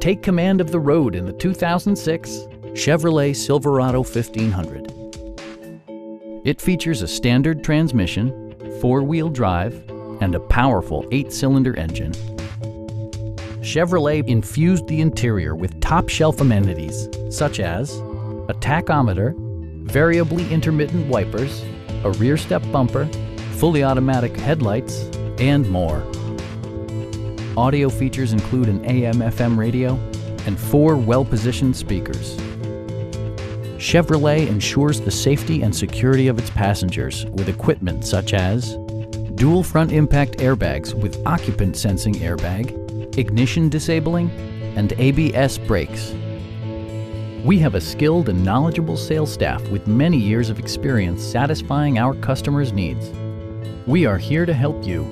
Take command of the road in the 2006 Chevrolet Silverado 1500. It features a standard transmission, four-wheel drive, and a powerful eight-cylinder engine. Chevrolet infused the interior with top-shelf amenities such as a tachometer, variably intermittent wipers, a rear step bumper, fully automatic headlights, and more. Audio features include an AM-FM radio and four well-positioned speakers. Chevrolet ensures the safety and security of its passengers with equipment such as dual front impact airbags with occupant sensing airbag, ignition disabling, and ABS brakes. We have a skilled and knowledgeable sales staff with many years of experience satisfying our customers' needs. We are here to help you